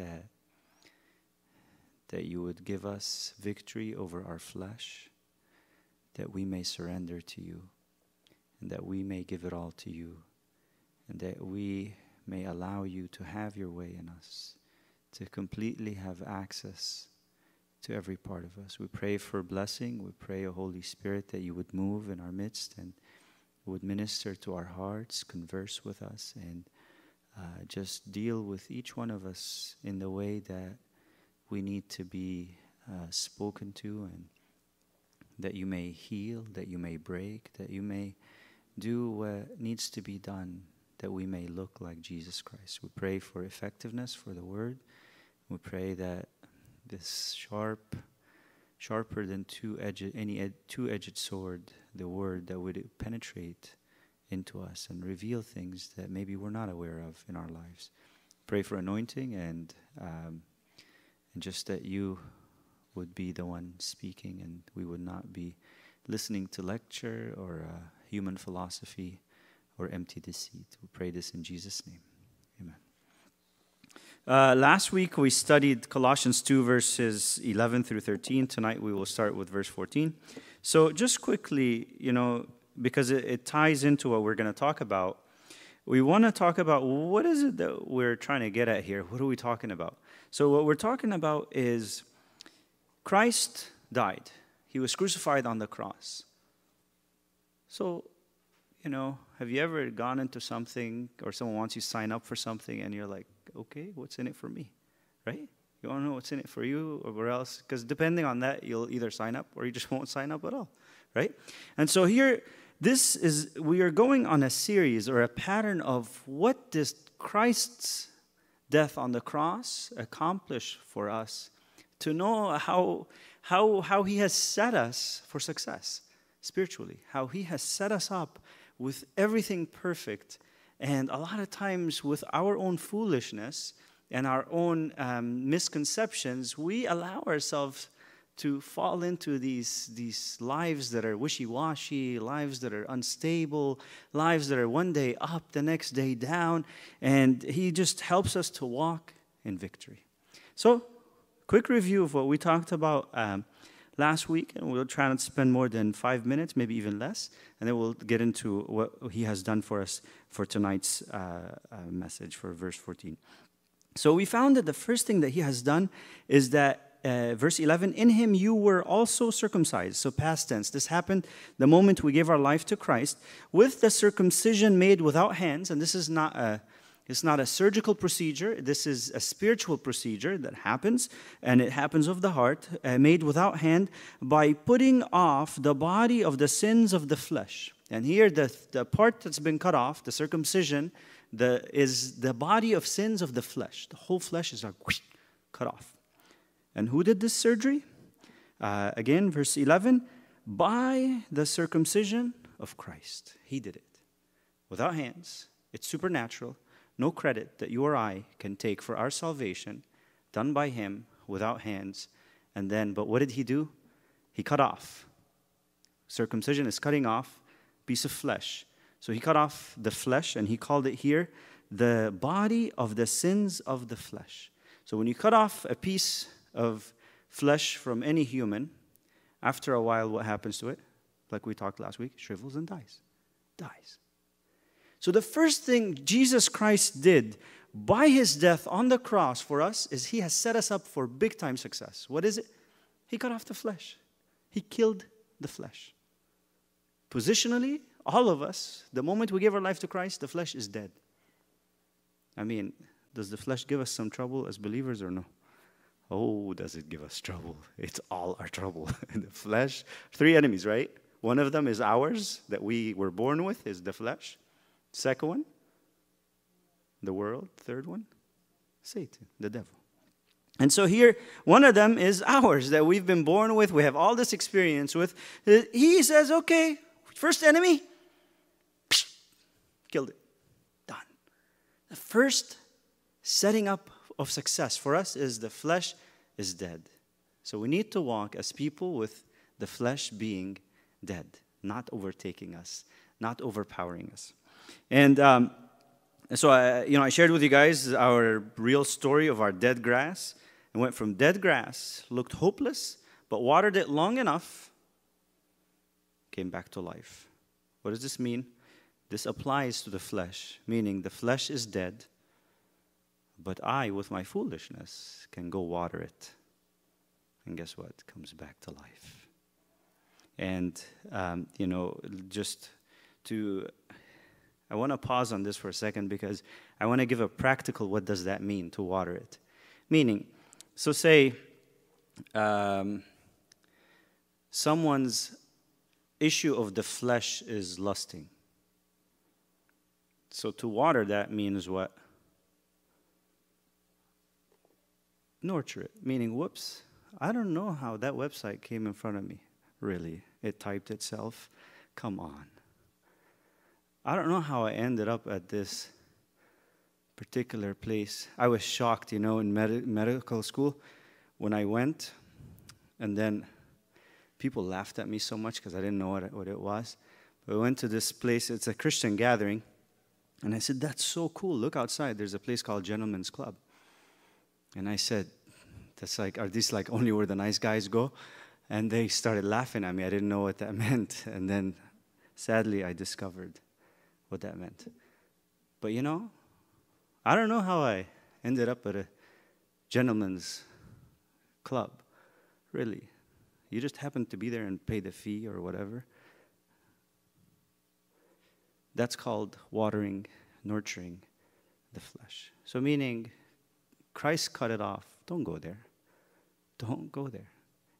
that that you would give us victory over our flesh, that we may surrender to you, and that we may give it all to you, and that we may allow you to have your way in us, to completely have access to every part of us. We pray for blessing. We pray, O Holy Spirit, that you would move in our midst and would minister to our hearts, converse with us, and uh, just deal with each one of us in the way that we need to be uh, spoken to, and that you may heal, that you may break, that you may do what needs to be done, that we may look like Jesus Christ. We pray for effectiveness for the word. We pray that this sharp, sharper than two-edged, any ed, two-edged sword, the word that would penetrate into us and reveal things that maybe we're not aware of in our lives. Pray for anointing and um, and just that you would be the one speaking and we would not be listening to lecture or uh, human philosophy or empty deceit. We pray this in Jesus' name. Amen. Uh, last week we studied Colossians 2, verses 11 through 13. Tonight we will start with verse 14. So, just quickly, you know, because it, it ties into what we're going to talk about, we want to talk about what is it that we're trying to get at here? What are we talking about? So, what we're talking about is Christ died, he was crucified on the cross. So, you know, have you ever gone into something or someone wants you to sign up for something and you're like, okay, what's in it for me? Right? You want to know what's in it for you or where else? Because depending on that, you'll either sign up or you just won't sign up at all. Right? And so here, this is, we are going on a series or a pattern of what does Christ's death on the cross accomplish for us to know how, how, how he has set us for success spiritually, how he has set us up with everything perfect and a lot of times, with our own foolishness and our own um, misconceptions, we allow ourselves to fall into these, these lives that are wishy washy, lives that are unstable, lives that are one day up, the next day down. And He just helps us to walk in victory. So, quick review of what we talked about um, last week, and we'll try not to spend more than five minutes, maybe even less, and then we'll get into what he has done for us for tonight's uh, uh, message for verse 14. So we found that the first thing that he has done is that uh, verse 11, in him you were also circumcised. So, past tense. This happened the moment we gave our life to Christ with the circumcision made without hands. And this is not a it's not a surgical procedure. This is a spiritual procedure that happens, and it happens of the heart, uh, made without hand, by putting off the body of the sins of the flesh. And here, the, the part that's been cut off, the circumcision, the, is the body of sins of the flesh. The whole flesh is like whoosh, cut off. And who did this surgery? Uh, again, verse 11 by the circumcision of Christ. He did it without hands, it's supernatural no credit that you or I can take for our salvation done by him without hands. And then, but what did he do? He cut off. Circumcision is cutting off piece of flesh. So he cut off the flesh and he called it here the body of the sins of the flesh. So when you cut off a piece of flesh from any human, after a while, what happens to it? Like we talked last week, shrivels and dies. Dies. So, the first thing Jesus Christ did by his death on the cross for us is he has set us up for big time success. What is it? He cut off the flesh, he killed the flesh. Positionally, all of us, the moment we give our life to Christ, the flesh is dead. I mean, does the flesh give us some trouble as believers or no? Oh, does it give us trouble? It's all our trouble. the flesh, three enemies, right? One of them is ours that we were born with, is the flesh. Second one, the world. Third one, Satan, the devil. And so here, one of them is ours that we've been born with, we have all this experience with. He says, okay, first enemy, killed it. Done. The first setting up of success for us is the flesh is dead. So we need to walk as people with the flesh being dead, not overtaking us, not overpowering us. And um, so I, you know, I shared with you guys our real story of our dead grass. It went from dead grass, looked hopeless, but watered it long enough, came back to life. What does this mean? This applies to the flesh, meaning the flesh is dead, but I, with my foolishness, can go water it. And guess what? It comes back to life. And, um, you know, just to, I want to pause on this for a second because I want to give a practical what does that mean to water it. Meaning, so say um, someone's issue of the flesh is lusting. So to water that means what? Nurture it, meaning, whoops, I don't know how that website came in front of me. Really, it typed itself. Come on. I don't know how I ended up at this particular place. I was shocked, you know, in med- medical school when I went, and then people laughed at me so much because I didn't know what it, what it was. But we went to this place, it's a Christian gathering, and I said, That's so cool. Look outside. There's a place called Gentlemen's Club. And I said, That's like, are these like only where the nice guys go? And they started laughing at me. I didn't know what that meant. And then sadly, I discovered what that meant. But you know, I don't know how I ended up at a gentleman's club, really. You just happened to be there and pay the fee or whatever. That's called watering, nurturing the flesh. So, meaning, Christ cut it off. Don't go there. Don't go there.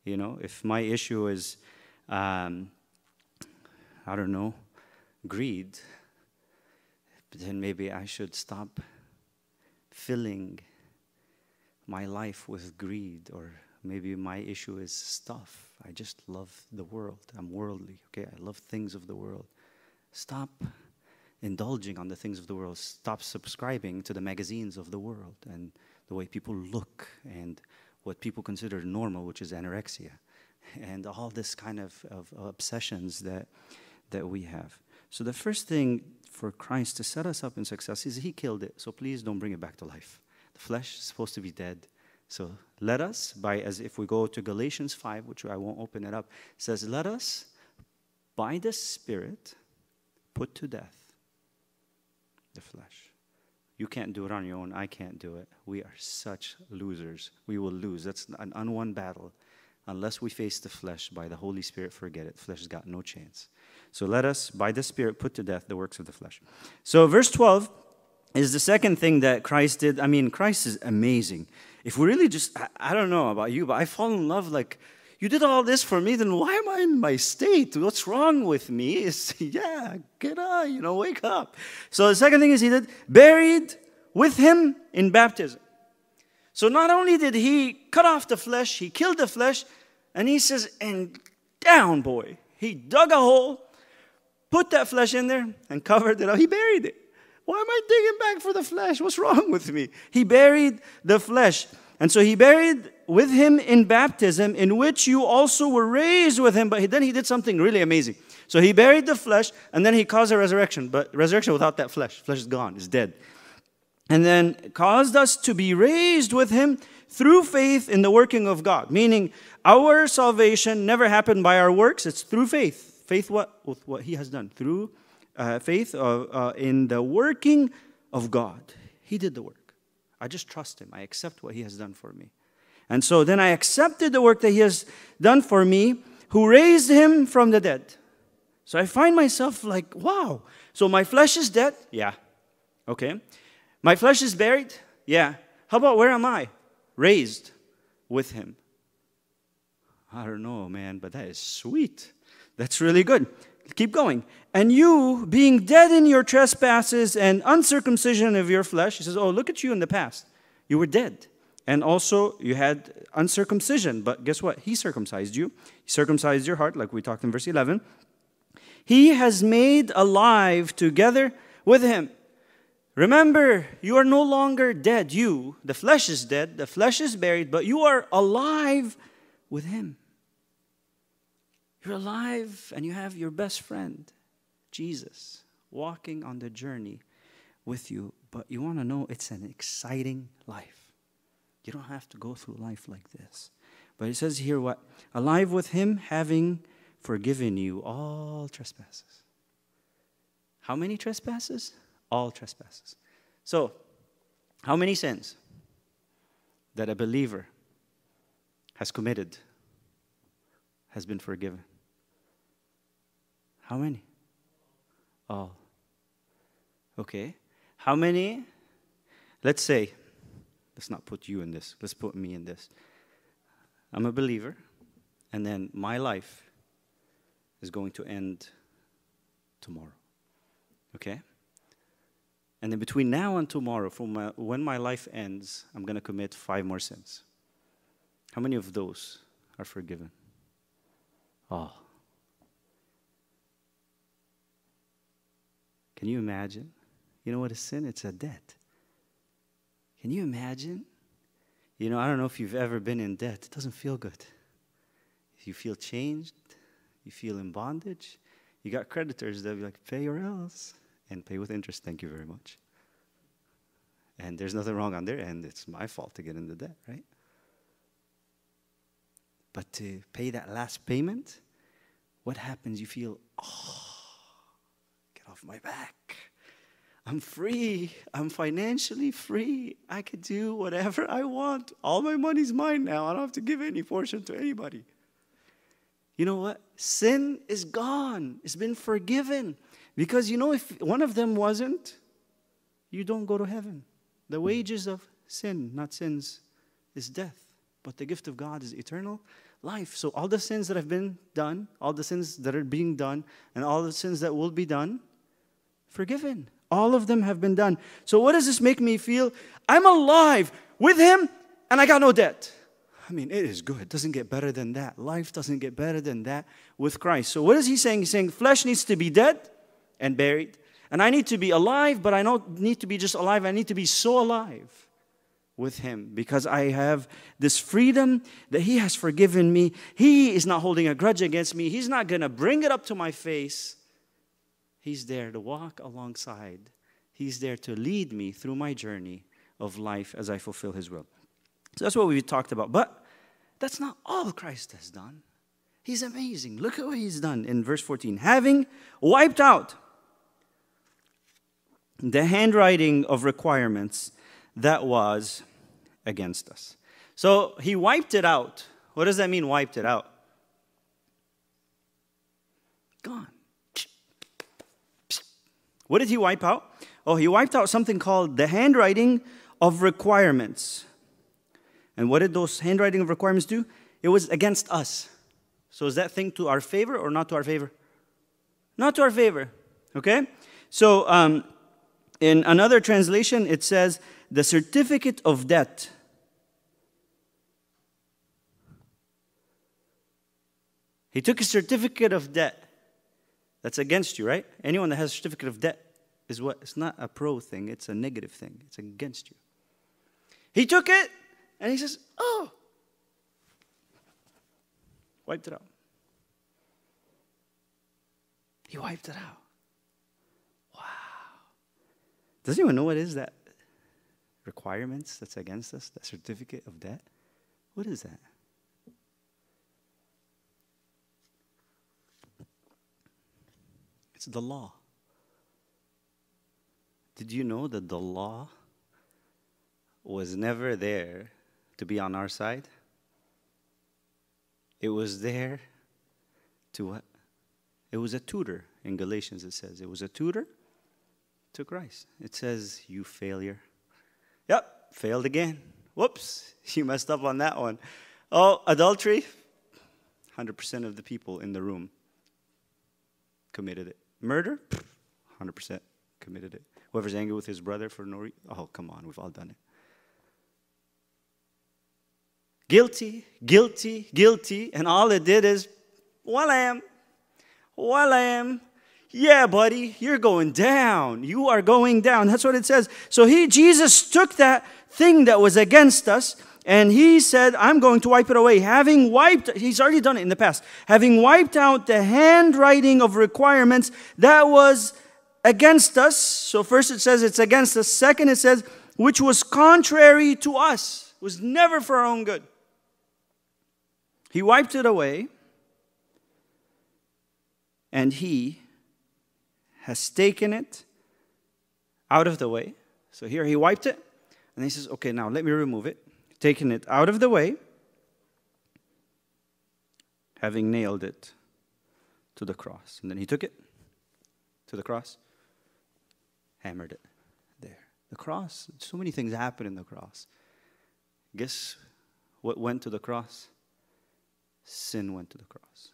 You know, if my issue is, um, I don't know, greed, then maybe I should stop filling my life with greed or maybe my issue is stuff i just love the world i'm worldly okay i love things of the world stop indulging on the things of the world stop subscribing to the magazines of the world and the way people look and what people consider normal which is anorexia and all this kind of, of obsessions that that we have so the first thing for Christ to set us up in success is He killed it. So please don't bring it back to life. The flesh is supposed to be dead. So let us, by as if we go to Galatians 5, which I won't open it up, says, Let us, by the Spirit, put to death the flesh. You can't do it on your own. I can't do it. We are such losers. We will lose. That's an unwon battle. Unless we face the flesh by the Holy Spirit, forget it. Flesh has got no chance. So let us, by the Spirit, put to death the works of the flesh. So, verse 12 is the second thing that Christ did. I mean, Christ is amazing. If we really just, I, don't know about you, but I fall in love like, you did all this for me, then why am I in my state? What's wrong with me? Is yeah, get up, you know, wake up. So the second thing is he did buried with him in baptism. So not only did he cut off the flesh, he killed the flesh, and he says, and down, boy. He dug a hole, put that flesh in there and covered it up. He buried it. Why am I digging back for the flesh? What's wrong with me? He buried the flesh. And so he buried with him in baptism, in which you also were raised with him. But then he did something really amazing. So he buried the flesh, and then he caused a resurrection. But resurrection without that flesh. Flesh is gone, is dead. And then caused us to be raised with him through faith in the working of God. Meaning, our salvation never happened by our works, it's through faith. Faith what? With what he has done. Through uh, faith uh, uh, in the working of God. He did the work. I just trust him. I accept what he has done for me. And so then I accepted the work that he has done for me, who raised him from the dead. So I find myself like, wow. So my flesh is dead? Yeah. Okay. My flesh is buried? Yeah. How about where am I? Raised with him. I don't know, man, but that is sweet. That's really good. Keep going. And you, being dead in your trespasses and uncircumcision of your flesh, he says, Oh, look at you in the past. You were dead. And also, you had uncircumcision. But guess what? He circumcised you. He circumcised your heart, like we talked in verse 11. He has made alive together with him. Remember, you are no longer dead. You, the flesh is dead, the flesh is buried, but you are alive with him. You're alive and you have your best friend, Jesus, walking on the journey with you, but you want to know it's an exciting life. You don't have to go through life like this. But it says here what? Alive with him, having forgiven you all trespasses. How many trespasses? All trespasses. So, how many sins that a believer has committed has been forgiven? How many? All. Okay. How many? Let's say, let's not put you in this, let's put me in this. I'm a believer, and then my life is going to end tomorrow. Okay? And then between now and tomorrow, from my, when my life ends, I'm going to commit five more sins. How many of those are forgiven? Oh. Can you imagine? You know what is sin? It's a debt. Can you imagine? You know, I don't know if you've ever been in debt. It doesn't feel good. You feel changed. You feel in bondage. You got creditors that be like, pay or else. And pay with interest. Thank you very much. And there's nothing wrong on their end. It's my fault to get into debt, right? But to pay that last payment, what happens? You feel, oh, off my back. I'm free. I'm financially free. I can do whatever I want. All my money's mine now. I don't have to give any portion to anybody. You know what? Sin is gone, it's been forgiven. Because you know, if one of them wasn't, you don't go to heaven. The wages of sin, not sins, is death. But the gift of God is eternal life. So all the sins that have been done, all the sins that are being done, and all the sins that will be done, forgiven. All of them have been done. So what does this make me feel? I'm alive with Him and I got no debt. I mean, it is good. It doesn't get better than that. Life doesn't get better than that with Christ. So what is He saying? He's saying flesh needs to be dead and buried. And I need to be alive, but I don't need to be just alive. I need to be so alive with Him because I have this freedom that He has forgiven me. He is not holding a grudge against me, He's not going to bring it up to my face. He's there to walk alongside, He's there to lead me through my journey of life as I fulfill His will. So that's what we talked about. But that's not all Christ has done. He's amazing. Look at what He's done in verse 14. Having wiped out the handwriting of requirements that was against us. So he wiped it out. What does that mean, wiped it out? Gone. What did he wipe out? Oh, he wiped out something called the handwriting of requirements. And what did those handwriting of requirements do? It was against us. So is that thing to our favor or not to our favor? Not to our favor. Okay? So um, in another translation, it says the certificate of debt. He took a certificate of debt. That's against you, right? Anyone that has a certificate of debt is what? It's not a pro thing, it's a negative thing. It's against you. He took it and he says, Oh, wiped it out. He wiped it out. Wow. Does anyone know what is that requirements that's against us? That certificate of debt? What is that? It's the law. Did you know that the law was never there to be on our side? It was there to what? It was a tutor. In Galatians, it says it was a tutor to Christ. It says, You failure. Yep, failed again. Whoops, you messed up on that one. Oh, adultery. 100% of the people in the room committed it. Murder. 100% committed it. Whoever's angry with his brother for no reason. Oh, come on, we've all done it. Guilty, guilty, guilty, and all it did is, well, I am, well, I am, yeah, buddy, you're going down. You are going down. That's what it says. So he, Jesus took that thing that was against us and he said, I'm going to wipe it away. Having wiped, he's already done it in the past, having wiped out the handwriting of requirements that was against us. So, first it says it's against us. Second, it says, which was contrary to us, was never for our own good. He wiped it away, and he has taken it out of the way. So here he wiped it, and he says, Okay, now let me remove it. Taking it out of the way, having nailed it to the cross. And then he took it to the cross, hammered it there. The cross, so many things happen in the cross. Guess what went to the cross? Sin went to the cross.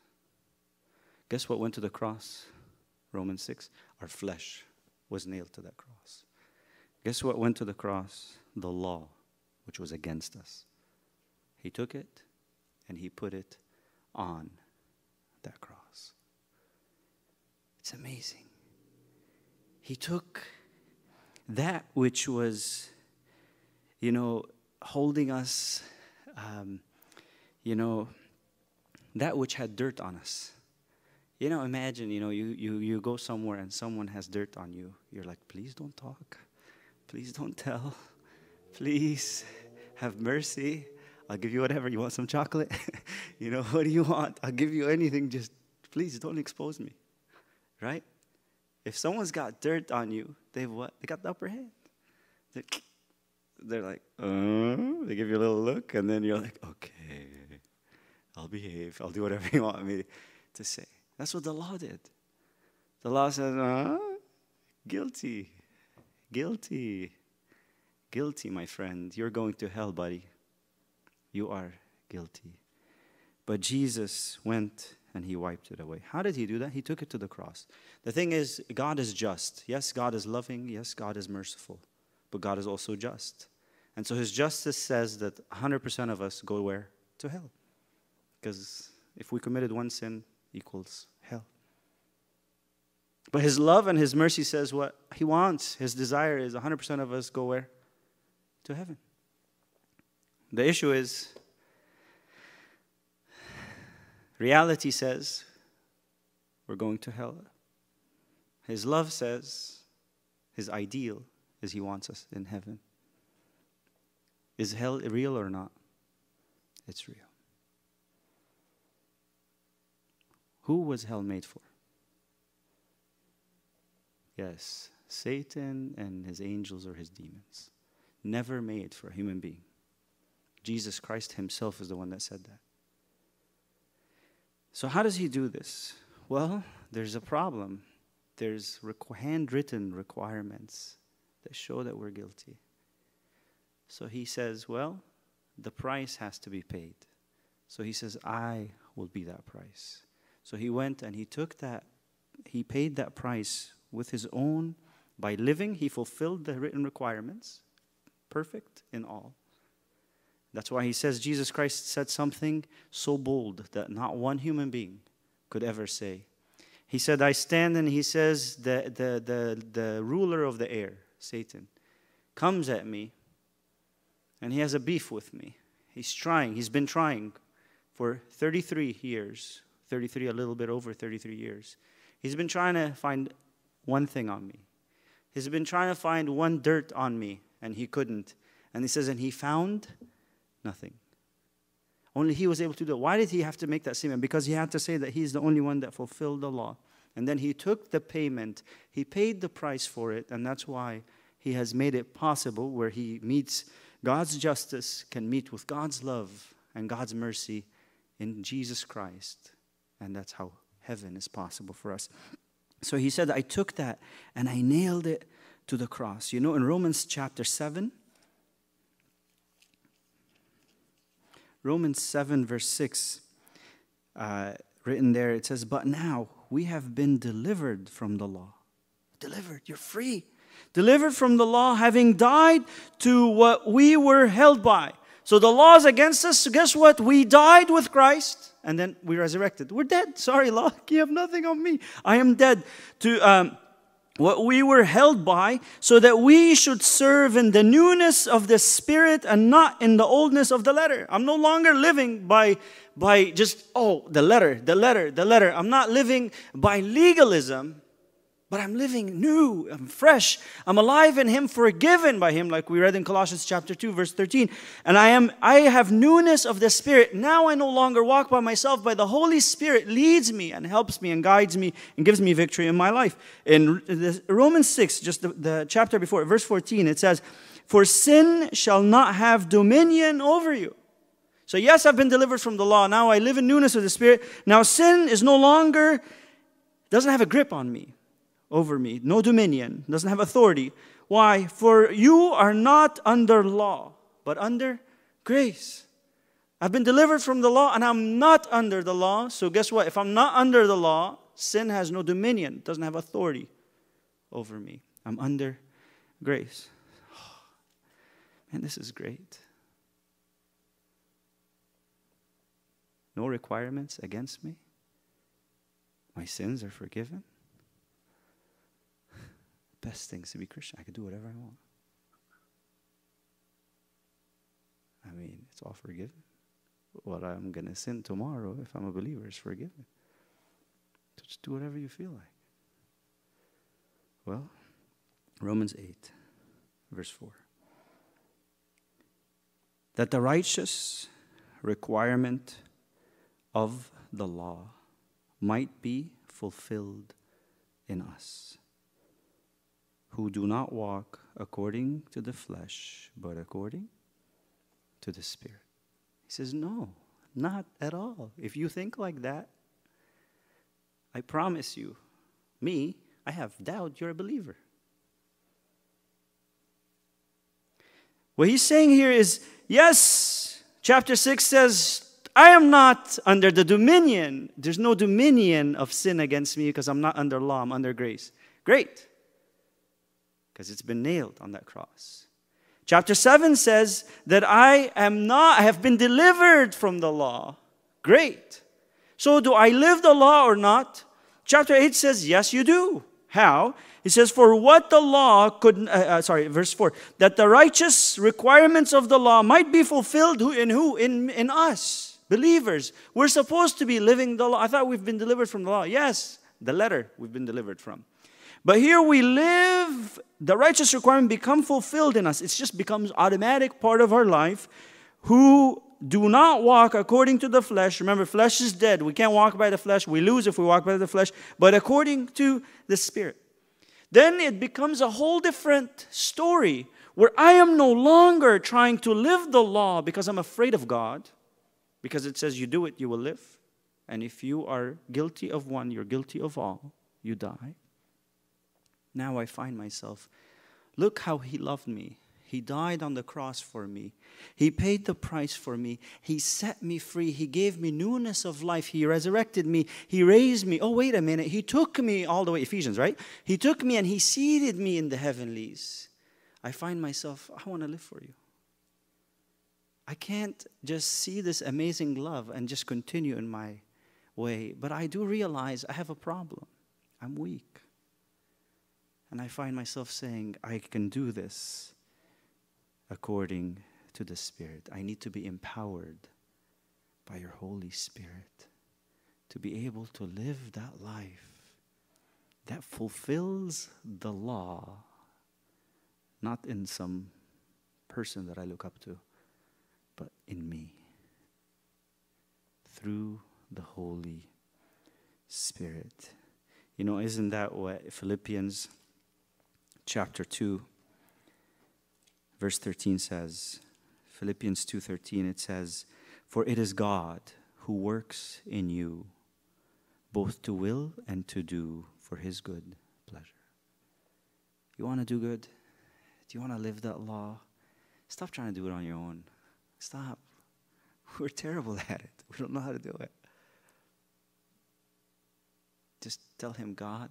Guess what went to the cross? Romans 6. Our flesh was nailed to that cross. Guess what went to the cross? The law, which was against us. He took it and he put it on that cross. It's amazing. He took that which was, you know, holding us, um, you know, that which had dirt on us. You know, imagine, you know, you, you, you go somewhere and someone has dirt on you. You're like, please don't talk. Please don't tell. Please have mercy. I'll give you whatever. You want some chocolate? you know, what do you want? I'll give you anything. Just please don't expose me. Right? If someone's got dirt on you, they've what? They got the upper hand. They're, they're like, uh, they give you a little look, and then you're like, okay, I'll behave. I'll do whatever you want me to say. That's what the law did. The law says, uh, guilty, guilty, guilty, my friend. You're going to hell, buddy. You are guilty. But Jesus went and he wiped it away. How did he do that? He took it to the cross. The thing is, God is just. Yes, God is loving. Yes, God is merciful. But God is also just. And so his justice says that 100% of us go where? To hell. Because if we committed one sin, equals hell. But his love and his mercy says what he wants. His desire is 100% of us go where? To heaven. The issue is reality says we're going to hell. His love says his ideal is he wants us in heaven. Is hell real or not? It's real. Who was hell made for? Yes, Satan and his angels or his demons. Never made for a human being. Jesus Christ himself is the one that said that. So, how does he do this? Well, there's a problem. There's handwritten requirements that show that we're guilty. So he says, Well, the price has to be paid. So he says, I will be that price. So he went and he took that, he paid that price with his own. By living, he fulfilled the written requirements, perfect in all. That's why he says Jesus Christ said something so bold that not one human being could ever say. He said, I stand and he says, the, the, the, the ruler of the air, Satan, comes at me and he has a beef with me. He's trying, he's been trying for 33 years 33, a little bit over 33 years. He's been trying to find one thing on me. He's been trying to find one dirt on me, and he couldn't. And he says, and he found nothing. Only he was able to do it. Why did he have to make that statement? Because he had to say that he's the only one that fulfilled the law. And then he took the payment, he paid the price for it, and that's why he has made it possible where he meets God's justice, can meet with God's love and God's mercy in Jesus Christ. And that's how heaven is possible for us. So he said, I took that and I nailed it to the cross. You know, in Romans chapter 7, Romans 7, verse 6, uh, written there, it says, But now we have been delivered from the law. Delivered, you're free. Delivered from the law, having died to what we were held by. So the law is against us. So guess what? We died with Christ and then we resurrected. We're dead. Sorry, law. You have nothing on me. I am dead to um, what we were held by, so that we should serve in the newness of the Spirit and not in the oldness of the letter. I'm no longer living by, by just, oh, the letter, the letter, the letter. I'm not living by legalism, but I'm living new, I'm fresh, I'm alive in him, forgiven by him, like we read in Colossians chapter 2, verse 13. And I am I have newness of the Spirit. Now I no longer walk by myself, but the Holy Spirit leads me and helps me and guides me and gives me victory in my life. In Romans 6, just the, the chapter before, verse 14, it says, For sin shall not have dominion over you. So, yes, I've been delivered from the law. Now I live in newness of the Spirit. Now sin is no longer, doesn't have a grip on me over me, no dominion, doesn't have authority. Why? For you are not under law, but under grace. I've been delivered from the law and I'm not under the law. So, guess what? If I'm not under the law, sin has no dominion, doesn't have authority over me. I'm under grace. Oh, man, this is great. No requirements against me. My sins are forgiven best things to be Christian. I can do whatever I want. I mean, it's all forgiven. What I'm going to sin tomorrow, if I'm a believer, is forgiven. So just do whatever you feel like. Well, Romans 8, verse 4. That the righteous requirement of the law might be fulfilled in us who do not walk according to the flesh, but according to the Spirit. He says, No, not at all. If you think like that, I promise you, me, I have doubt you're a believer. What he's saying here is yes, chapter 6 says, I am not under the dominion. There's no dominion of sin against me because I'm not under law, I'm under grace. Great because it's been nailed on that cross. Chapter 7 says that I am not, I have been delivered from the law. Great. So, do I live the law or not? Chapter 8 says, yes, you do. How? It says, For what the law could, uh, uh, sorry, verse 4, that the righteous requirements of the law might be fulfilled who, in who? In, in us, believers. We're supposed to be living the law. I thought we've been delivered from the law. Yes, the letter we've been delivered from. But here we live, the righteous requirement become fulfilled in us. It just becomes automatic part of our life. Who do not walk according to the flesh. Remember, flesh is dead. We can't walk by the flesh. We lose if we walk by the flesh, but according to the Spirit. Then it becomes a whole different story where I am no longer trying to live the law because I'm afraid of God, because it says you do it, you will live. And if you are guilty of one, you're guilty of all, you die. Now I find myself, look how he loved me. He died on the cross for me. He paid the price for me. He set me free. He gave me newness of life. He resurrected me. He raised me. Oh, wait a minute. He took me all the way, Ephesians, right? He took me and He seated me in the heavenlies. I find myself, I want to live for you. I can't just see this amazing love and just continue in my way, but I do realize I have a problem. I'm weak. And I find myself saying, I can do this according to the Spirit. I need to be empowered by your Holy Spirit to be able to live that life that fulfills the law, not in some person that I look up to, but in me through the Holy Spirit. You know, isn't that what Philippians? Chapter 2 verse 13 says Philippians 2:13 it says for it is God who works in you both to will and to do for his good pleasure. You want to do good? Do you want to live that law? Stop trying to do it on your own. Stop. We're terrible at it. We don't know how to do it. Just tell him, God,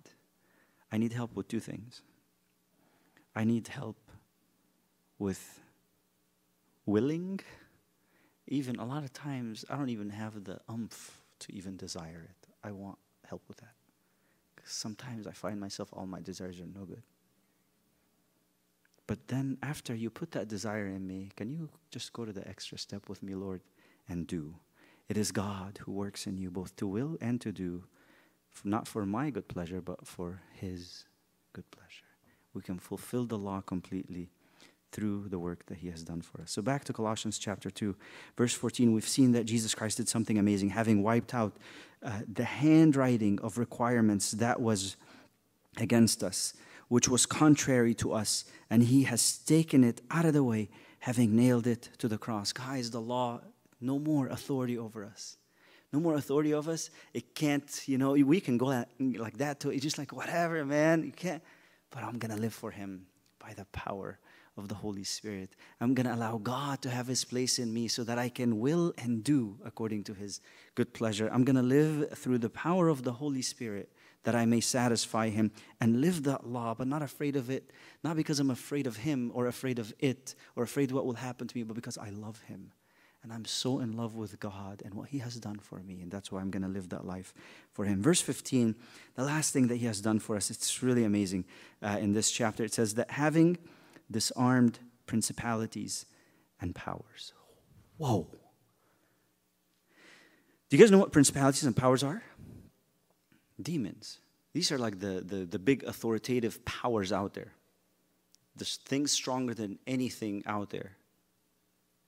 I need help with two things. I need help with willing. Even a lot of times, I don't even have the umph to even desire it. I want help with that. Because sometimes I find myself, all my desires are no good. But then, after you put that desire in me, can you just go to the extra step with me, Lord, and do? It is God who works in you both to will and to do not for my good pleasure, but for His good pleasure. We can fulfill the law completely through the work that He has done for us. So, back to Colossians chapter 2, verse 14, we've seen that Jesus Christ did something amazing, having wiped out uh, the handwriting of requirements that was against us, which was contrary to us, and He has taken it out of the way, having nailed it to the cross. Guys, the law, no more authority over us no more authority of us. It can't, you know, we can go like that too. It's just like, whatever, man, you can't. But I'm going to live for Him by the power of the Holy Spirit. I'm going to allow God to have His place in me so that I can will and do according to His good pleasure. I'm going to live through the power of the Holy Spirit that I may satisfy Him and live that law, but not afraid of it, not because I'm afraid of Him or afraid of it or afraid what will happen to me, but because I love Him. And I'm so in love with God and what He has done for me. And that's why I'm going to live that life for Him. Verse 15, the last thing that He has done for us, it's really amazing uh, in this chapter. It says that having disarmed principalities and powers. Whoa. Do you guys know what principalities and powers are? Demons. These are like the, the, the big authoritative powers out there. There's things stronger than anything out there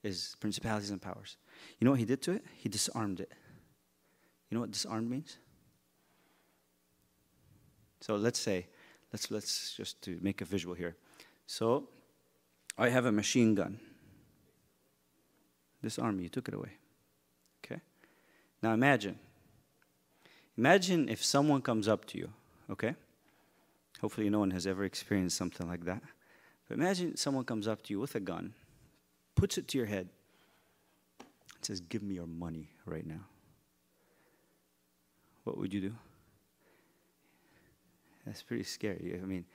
is principalities and powers. You know what he did to it? He disarmed it. You know what disarmed means? So let's say, let's let's just to make a visual here. So I have a machine gun. Disarm you took it away. Okay? Now imagine. Imagine if someone comes up to you, okay? Hopefully no one has ever experienced something like that. But imagine someone comes up to you with a gun puts it to your head and says, Give me your money right now, what would you do? That's pretty scary. I mean,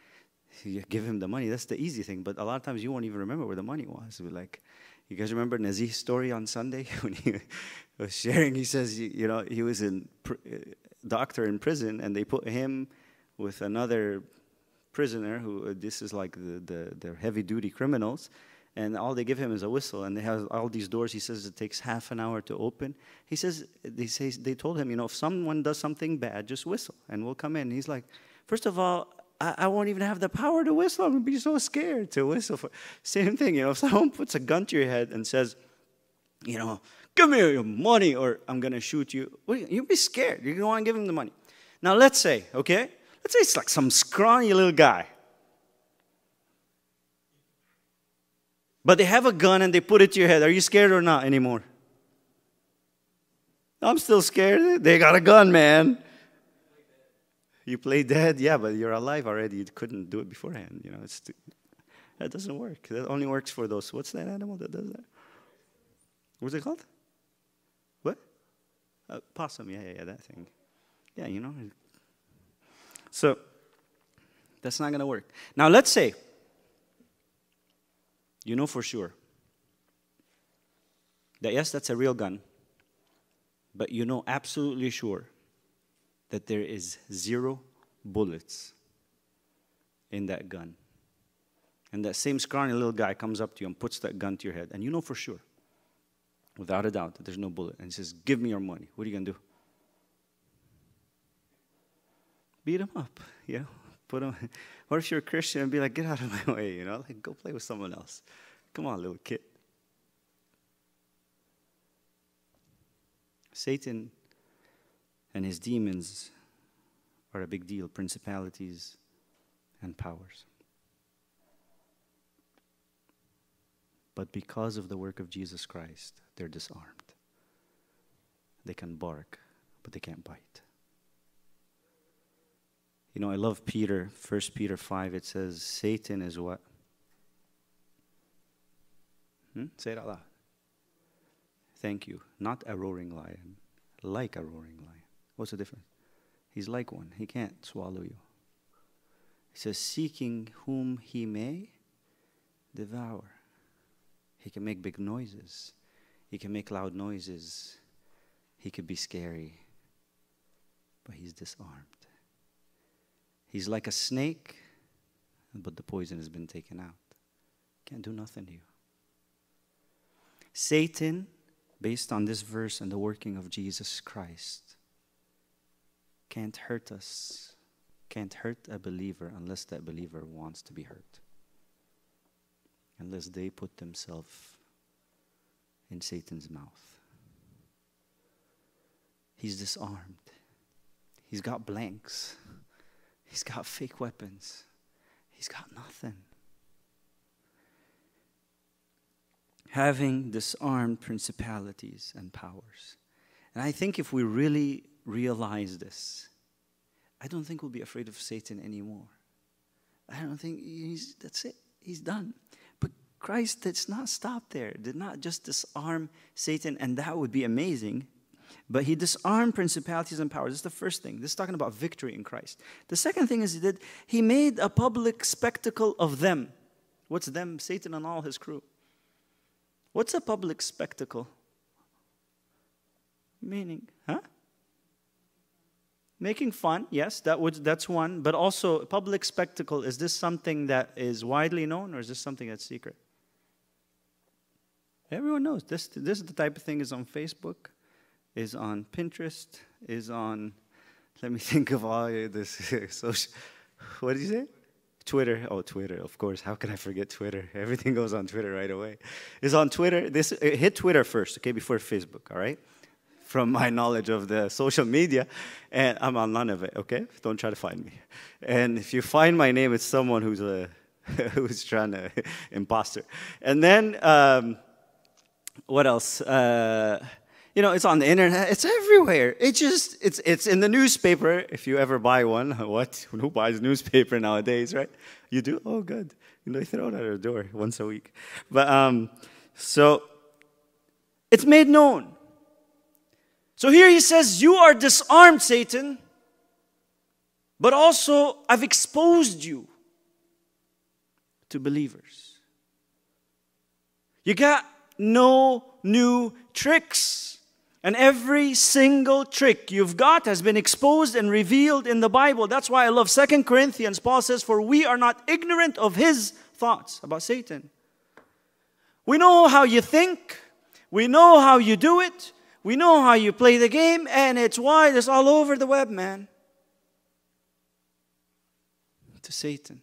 you give him the money, that's the easy thing, but a lot of times you won't even remember where the money was. Like, you guys remember Nazih's story on Sunday when he was sharing? He says, you know, he was a doctor in prison, and they put him with another prisoner who, this is like the, the, the heavy duty criminals, and all they give him is a whistle and they have all these doors. He says it takes half an hour to open. He says they say they told him you know if someone does something bad just whistle and we'll come in. He's like first of all I, won't even have the power to whistle. I'm gonna be so scared to whistle for same thing you know if someone puts a gun to your head and says you know give me your money or i'm gonna shoot you you'd be scared. You're gonna want to give him the money. Now let's say okay? Let's say it's like some scrawny little guy But they have a gun and they put it to your head. Are you scared or not anymore? I'm still scared. They got a gun, man. You play dead, yeah, but you're alive already. You couldn't do it beforehand. You know, it's too, that doesn't work. That only works for those. What's that animal that does that? What's it called? What? Uh, possum. Yeah, yeah, yeah, that thing. Yeah, you know. So that's not gonna work. Now let's say you know for sure that yes, that's a real gun, but you know absolutely sure that there is zero bullets in that gun. And that same scrawny little guy comes up to you and puts that gun to your head, and you know for sure, without a doubt, that there's no bullet, and he says, Give me your money. What are you going to do? Beat him up, you know? Put him. What if you're a Christian and be like, get out of my way, you know? Like, go play with someone else. Come on, little kid. Satan and his demons are a big deal, principalities and powers. But because of the work of Jesus Christ, they're disarmed. They can bark, but they can't bite. You know, I love Peter, 1 Peter 5. It says, Satan is what? Hmm? Say it out loud. Thank you. Not a roaring lion, like a roaring lion. What's the difference? He's like one. He can't swallow you. He says, seeking whom he may devour. He can make big noises. He can make loud noises. He could be scary. But he's disarmed. He's like a snake, but the poison has been taken out. Can't do nothing to you. Satan, based on this verse and the working of Jesus Christ, can't hurt us, can't hurt a believer unless that believer wants to be hurt. Unless they put themselves in Satan's mouth. He's disarmed. He's got blanks. He's got fake weapons. He's got nothing. Having disarmed principalities and powers. And I think if we really realize this, I don't think we'll be afraid of Satan anymore. I don't think he's, that's it. He's done. But Christ did not stop there, did not just disarm Satan, and that would be amazing. But he disarmed principalities and powers. This is the first thing. This is talking about victory in Christ. The second thing is he did, he made a public spectacle of them. What's them? Satan and all his crew. What's a public spectacle? Meaning, huh? Making fun, yes, that would, that's one. But also, public spectacle, is this something that is widely known or is this something that's secret? Everyone knows. This, this is the type of thing is on Facebook, is on Pinterest, is on, let me think of all this social, what did you say? Twitter. Oh, Twitter, of course. How can I forget Twitter? Everything goes on Twitter right away. Is on Twitter. This hit Twitter first, okay, before Facebook, all right? from my knowledge of the social media, and I'm on none of it. Okay, don't try to find me. And if you find my name, it's someone who's a who's trying to imposter. And then um, what else? Uh, you know, it's on the internet. It's everywhere. It just it's it's in the newspaper. If you ever buy one, what? Who buys newspaper nowadays, right? You do. Oh, good. You know, they throw it at our door once a week. But um, so it's made known. So here he says, You are disarmed, Satan, but also I've exposed you to believers. You got no new tricks. And every single trick you've got has been exposed and revealed in the Bible. That's why I love Second Corinthians. Paul says, For we are not ignorant of his thoughts about Satan. We know how you think, we know how you do it, we know how you play the game, and it's wide, it's all over the web, man. To Satan.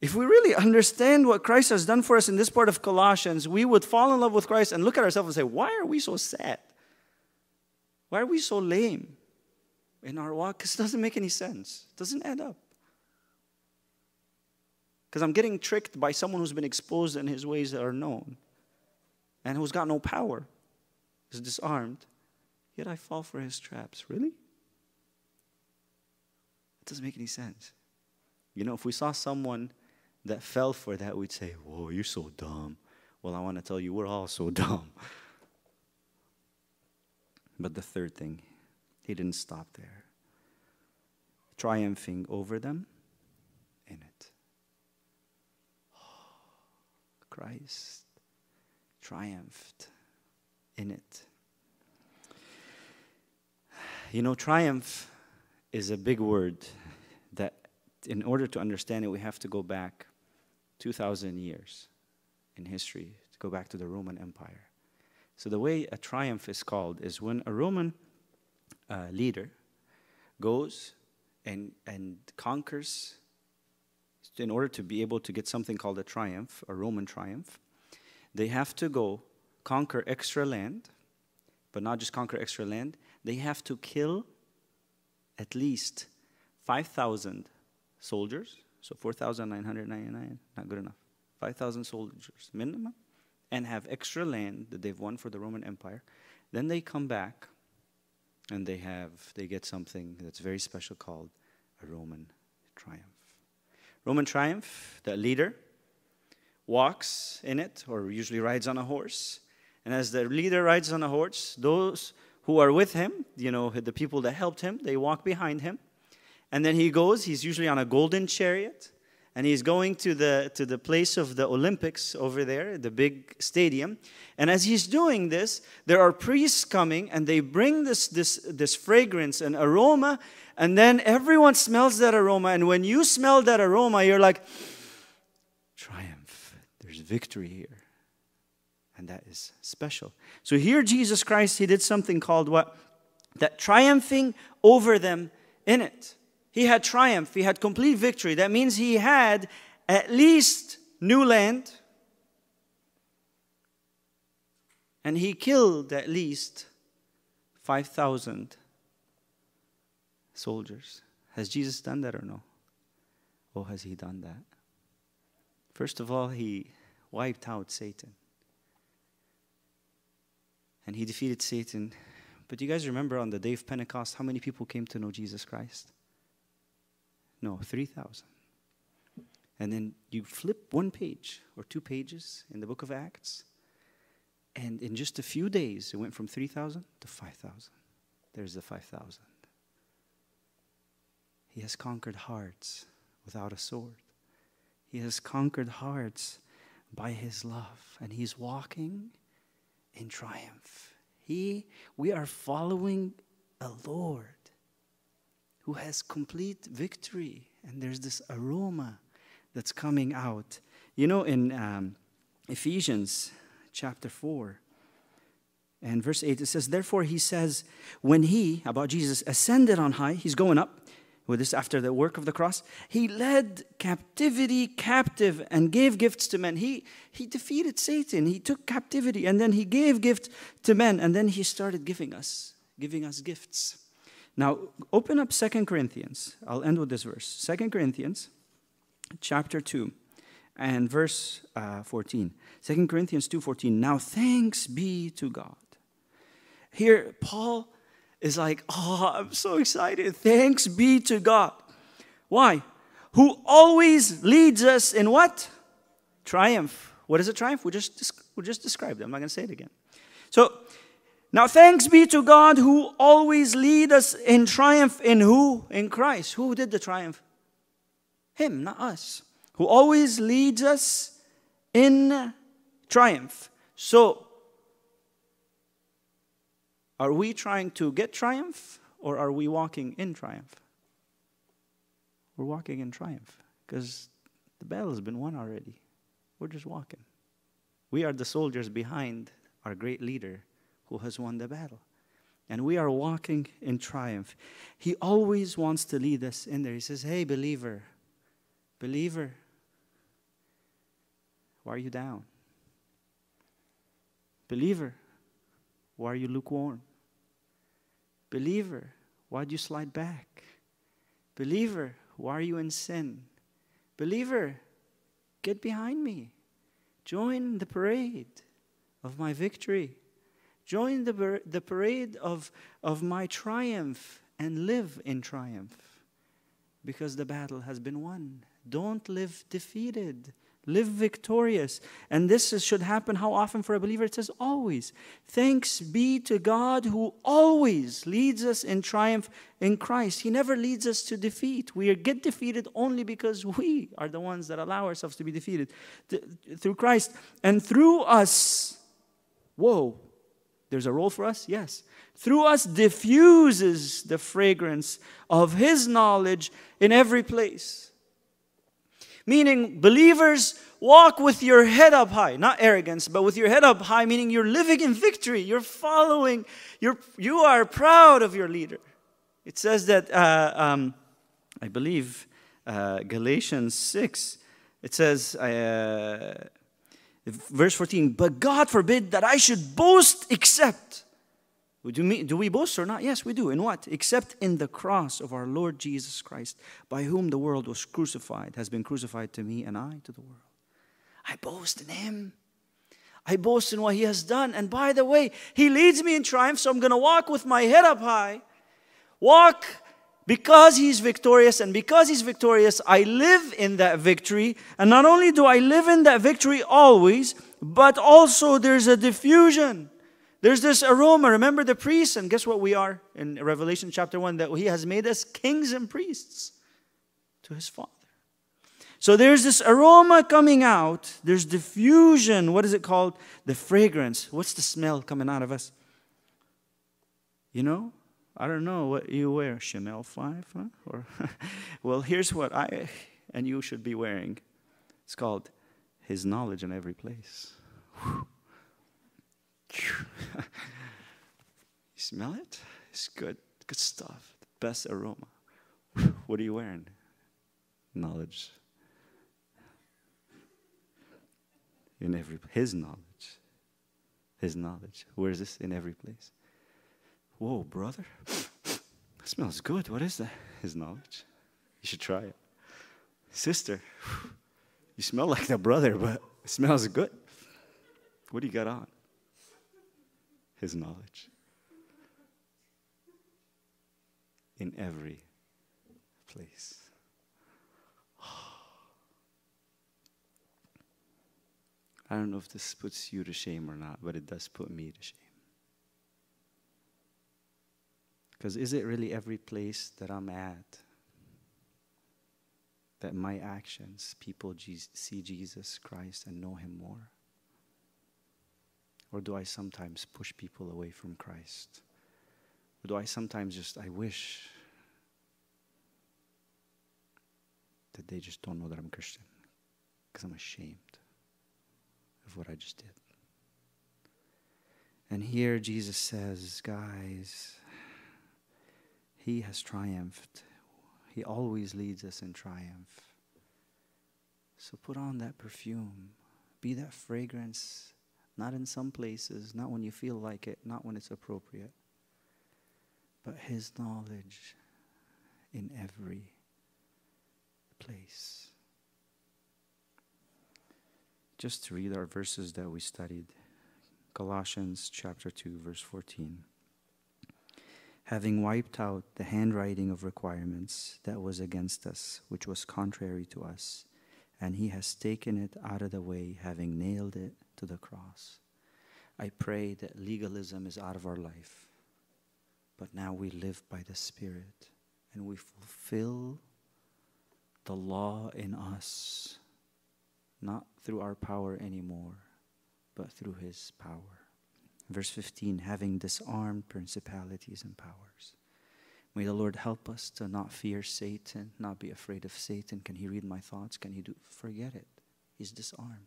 If we really understand what Christ has done for us in this part of Colossians, we would fall in love with Christ and look at ourselves and say, Why are we so sad? Why are we so lame in our walk? Because it doesn't make any sense, it doesn't add up. Because I'm getting tricked by someone who's been exposed in his ways that are known and who's got no power is disarmed, yet I fall for his traps. Really? It doesn't make any sense. You know, if we saw someone that fell for that, we'd say, Whoa, you're so dumb. Well, I want to tell you, we're all so dumb. But the third thing, he didn't stop there. Triumphing over them in it. Christ triumphed in it. You know, triumph is a big word that, in order to understand it, we have to go back 2,000 years in history, to go back to the Roman Empire. So, the way a triumph is called is when a Roman uh, leader goes and, and conquers, in order to be able to get something called a triumph, a Roman triumph, they have to go conquer extra land, but not just conquer extra land, they have to kill at least 5,000 soldiers. So 4,999, not good enough. 5,000 soldiers minimum, and have extra land that they've won for the Roman Empire. Then they come back and they have they get something that's very special called a Roman triumph. Roman triumph, the leader walks in it or usually rides on a horse and as the leader rides on a horse, those who are with him, you know, the people that helped him, they walk behind him. And then he goes, he's usually on a golden chariot, and he's going to the, to the place of the Olympics over there, the big stadium. And as he's doing this, there are priests coming, and they bring this, this, this fragrance and aroma, and then everyone smells that aroma. And when you smell that aroma, you're like, triumph, there's victory here. And that is special. So here, Jesus Christ, he did something called what? that triumphing over them in it. He had triumph, he had complete victory. That means he had at least new land, and he killed at least 5,000 soldiers. Has Jesus done that or no? Or has he done that? First of all, he wiped out Satan. And he defeated Satan. But you guys remember on the day of Pentecost how many people came to know Jesus Christ? No, 3,000. And then you flip one page or two pages in the book of Acts, and in just a few days, it went from 3,000 to 5,000. There's the 5,000. He has conquered hearts without a sword. He has conquered hearts by his love, and he's walking in triumph. He, we are following a Lord who has complete victory, and there's this aroma that's coming out. You know, in um, Ephesians chapter 4 and verse 8, it says, Therefore, he says, when he, about Jesus, ascended on high, he's going up, with this after the work of the cross he led captivity captive and gave gifts to men. He he defeated satan. He took captivity and then he gave gift to men. And then he started giving us giving us gifts now open up Second corinthians i'll end with this verse Second corinthians chapter 2 and verse uh, 14 2 corinthians 2.14 now thanks be to god here paul is like, oh, I'm so excited. Thanks be to God. Why? Who always leads us in what? Triumph. What is a triumph? We just, we just described it. I'm not going to say it again. So, now thanks be to God who always lead us in triumph in who? In Christ. Who did the triumph? Him, not us. Who always leads us in triumph. So, are we trying to get triumph or are we walking in triumph? We're walking in triumph because the battle has been won already. We're just walking. We are the soldiers behind our great leader who has won the battle. And we are walking in triumph. He always wants to lead us in there. He says, Hey, believer, believer, why are you down? Believer, why are you lukewarm? Believer, why do you slide back? Believer, why are you in sin? Believer, get behind me. Join the parade of my victory. Join the, the parade of, of my triumph and live in triumph because the battle has been won. Don't live defeated. Live victorious. And this is, should happen how often for a believer? It says always. Thanks be to God who always leads us in triumph in Christ. He never leads us to defeat. We get defeated only because we are the ones that allow ourselves to be defeated through Christ. And through us, whoa, there's a role for us? Yes. Through us diffuses the fragrance of His knowledge in every place. Meaning, believers walk with your head up high, not arrogance, but with your head up high, meaning you're living in victory. You're following, you're, you are proud of your leader. It says that, uh, um, I believe, uh, Galatians 6, it says, uh, verse 14, but God forbid that I should boast except do we, do we boast or not? Yes, we do. In what? Except in the cross of our Lord Jesus Christ, by whom the world was crucified, has been crucified to me and I to the world. I boast in Him. I boast in what He has done. And by the way, He leads me in triumph, so I'm going to walk with my head up high. Walk because He's victorious, and because He's victorious, I live in that victory. And not only do I live in that victory always, but also there's a diffusion. There's this aroma. Remember the priests, and guess what we are in Revelation chapter 1 that he has made us kings and priests to his Father. So there's this aroma coming out. There's diffusion. What is it called? The fragrance. What's the smell coming out of us? You know? I don't know what you wear. Chanel 5? Huh? Or well, here's what I and you should be wearing. It's called His knowledge in every place. You smell it? It's good, good stuff. The best aroma. What are you wearing? Knowledge. In every his knowledge. His knowledge. Where is this? In every place. Whoa, brother. That smells good. What is that? His knowledge. You should try it. Sister, you smell like the brother, but it smells good. What do you got on? His knowledge. In every place. I don't know if this puts you to shame or not, but it does put me to shame. Because is it really every place that I'm at that my actions, people see Jesus Christ and know Him more? Or do I sometimes push people away from Christ? Or do I sometimes just, I wish that they just don't know that I'm Christian because I'm ashamed of what I just did. And here Jesus says, guys, He has triumphed. He always leads us in triumph. So put on that perfume, be that fragrance, not in some places, not when you feel like it, not when it's appropriate, but His knowledge in every place. Just to read our verses that we studied Colossians chapter 2, verse 14. Having wiped out the handwriting of requirements that was against us, which was contrary to us, and he has taken it out of the way, having nailed it to the cross. I pray that legalism is out of our life, but now we live by the Spirit and we fulfill the law in us, not through our power anymore, but through his power. Verse 15 having disarmed principalities and powers. May the Lord help us to not fear Satan, not be afraid of Satan. Can he read my thoughts? Can he do? Forget it. He's disarmed.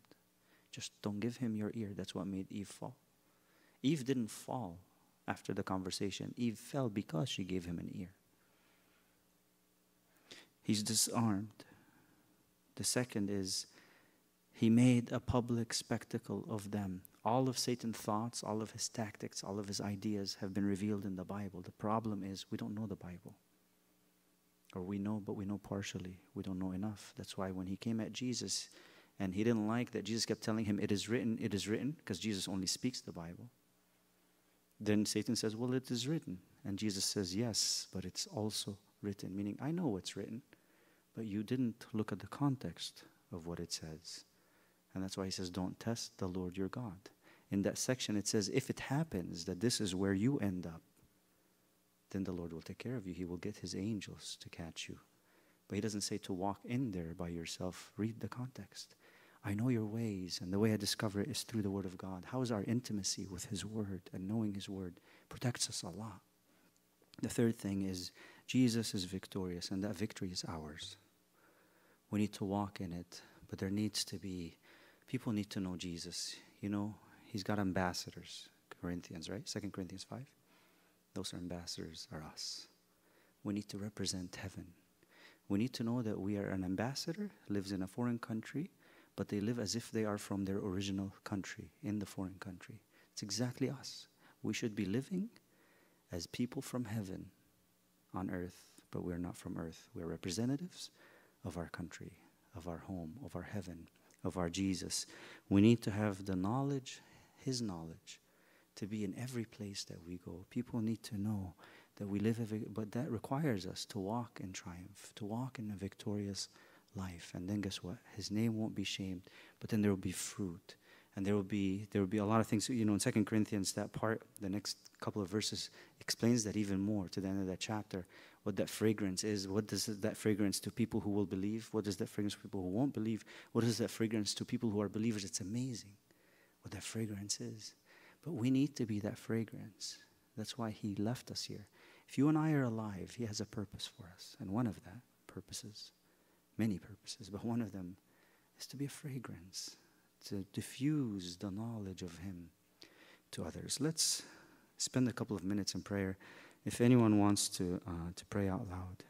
Just don't give him your ear. That's what made Eve fall. Eve didn't fall after the conversation, Eve fell because she gave him an ear. He's disarmed. The second is he made a public spectacle of them. All of Satan's thoughts, all of his tactics, all of his ideas have been revealed in the Bible. The problem is we don't know the Bible. Or we know, but we know partially. We don't know enough. That's why when he came at Jesus and he didn't like that Jesus kept telling him, It is written, it is written, because Jesus only speaks the Bible. Then Satan says, Well, it is written. And Jesus says, Yes, but it's also written, meaning I know what's written, but you didn't look at the context of what it says. And that's why he says, Don't test the Lord your God. In that section, it says, If it happens that this is where you end up, then the Lord will take care of you. He will get his angels to catch you. But he doesn't say to walk in there by yourself. Read the context. I know your ways, and the way I discover it is through the Word of God. How is our intimacy with His Word and knowing His Word protects us a lot? The third thing is Jesus is victorious, and that victory is ours. We need to walk in it, but there needs to be, people need to know Jesus. You know, He's got ambassadors, Corinthians, right? Second Corinthians 5. Those are ambassadors, are us. We need to represent heaven. We need to know that we are an ambassador, lives in a foreign country, but they live as if they are from their original country, in the foreign country. It's exactly us. We should be living as people from heaven on earth, but we're not from earth. We're representatives of our country, of our home, of our heaven, of our Jesus. We need to have the knowledge, His knowledge, to be in every place that we go. People need to know that we live, but that requires us to walk in triumph, to walk in a victorious life. And then guess what? His name won't be shamed, but then there will be fruit and there will be there will be a lot of things you know in second corinthians that part the next couple of verses explains that even more to the end of that chapter what that fragrance is what does that fragrance to people who will believe what does that fragrance to people who won't believe what is that fragrance to people who are believers? It's amazing what that fragrance is. But we need to be that fragrance. That's why he left us here. If you and i are alive he has a purpose for us. And one of that purposes many purposes but one of them is to be a fragrance to diffuse the knowledge of Him to others. Let's spend a couple of minutes in prayer. If anyone wants to, uh, to pray out loud.